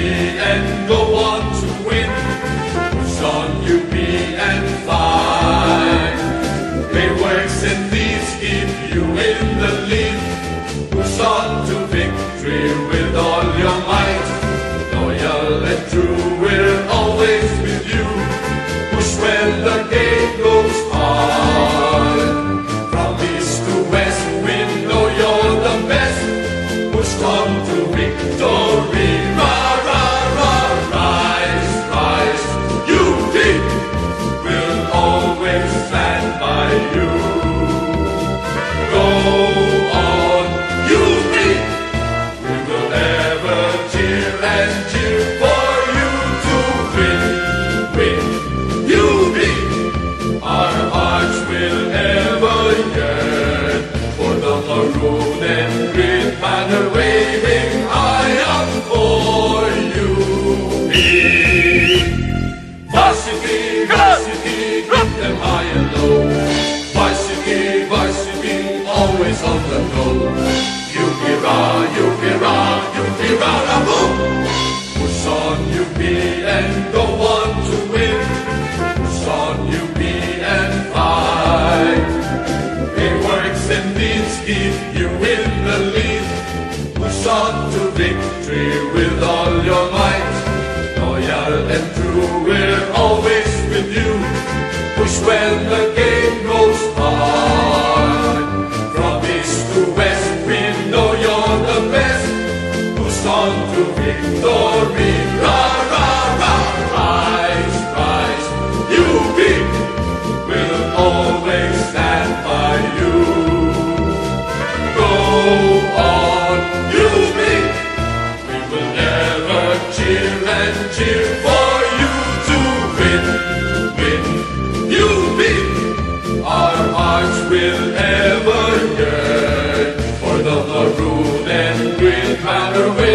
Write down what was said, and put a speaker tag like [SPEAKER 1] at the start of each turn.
[SPEAKER 1] and go on to win. Push on, UP and fight. Bayworks and thieves keep you in the lead. Push on to them high and low. Varsity, varsity, always on the go. Yukira, Yukira, Yukira, boom! Push on, UP, and go on to win. Push on, UP, and fight. It works and needs keep you in the lead. Push on to victory with all your might. Push when the game goes hard. From east to west, we know you're the best. Push on to victory. Ever yearn